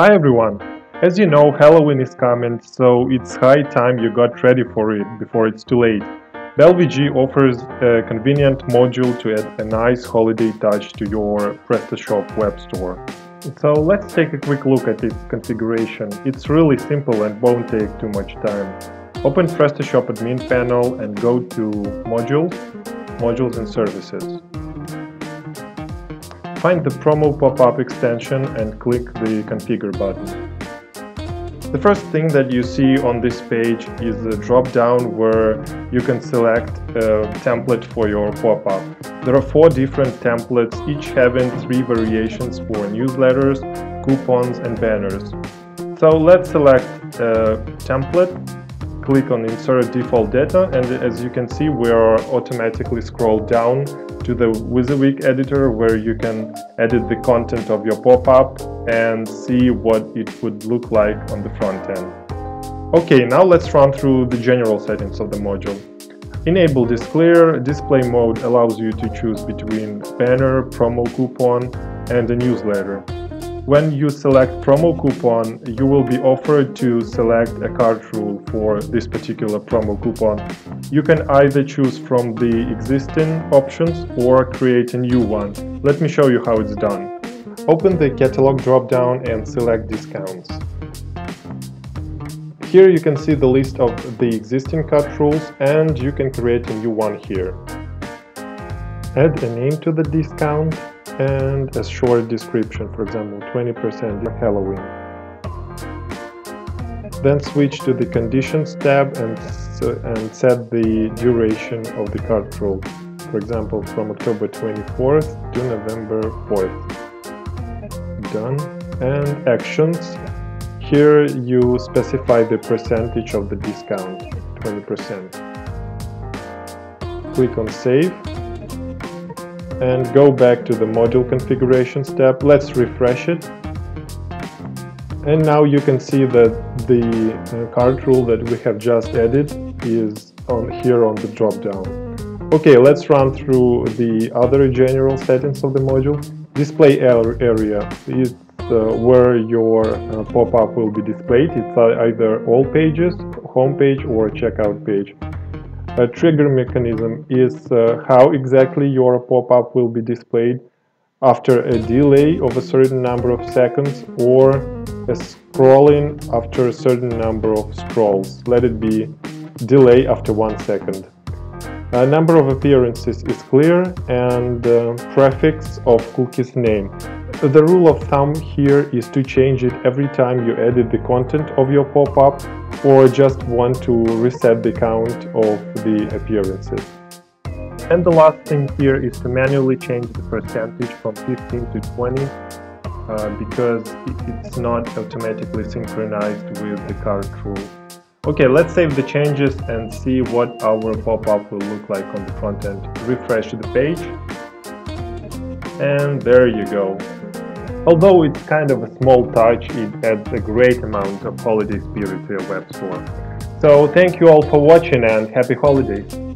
Hi everyone! As you know, Halloween is coming, so it's high time you got ready for it before it's too late. BelVG offers a convenient module to add a nice holiday touch to your PrestaShop web store. So let's take a quick look at its configuration. It's really simple and won't take too much time. Open PrestaShop admin panel and go to Modules, Modules and Services. Find the promo pop-up extension and click the configure button. The first thing that you see on this page is a drop-down where you can select a template for your pop-up. There are four different templates, each having three variations for newsletters, coupons and banners. So let's select a template, click on insert default data and as you can see we are automatically scrolled down to the WYSIWYG editor where you can edit the content of your pop-up and see what it would look like on the front end. Okay, now let's run through the general settings of the module. Enable Display display mode allows you to choose between banner, promo coupon and a newsletter. When you select promo coupon, you will be offered to select a cart rule for this particular promo coupon. You can either choose from the existing options or create a new one. Let me show you how it's done. Open the catalog dropdown and select discounts. Here you can see the list of the existing cart rules and you can create a new one here. Add a name to the discount and a short description, for example, 20% for Halloween. Then switch to the Conditions tab and, and set the duration of the cart rule, for example, from October 24th to November 4th. Done. And Actions. Here you specify the percentage of the discount, 20%. Click on Save and go back to the module configuration step. Let's refresh it. And now you can see that the uh, cart rule that we have just added is on here on the drop down. Okay, let's run through the other general settings of the module. Display area is uh, where your uh, pop-up will be displayed. It's uh, either all pages, home page or checkout page. A trigger mechanism is uh, how exactly your pop-up will be displayed after a delay of a certain number of seconds or a scrolling after a certain number of scrolls. Let it be delay after one second. A number of appearances is clear and uh, prefix of cookie's name. The rule of thumb here is to change it every time you edit the content of your pop-up or just want to reset the count of the appearances. And the last thing here is to manually change the percentage from 15 to 20 uh, because it's not automatically synchronized with the cart rule. Okay, let's save the changes and see what our pop-up will look like on the front end. Refresh the page and there you go. Although it's kind of a small touch, it adds a great amount of holiday spirit to your web store. So thank you all for watching and happy holidays!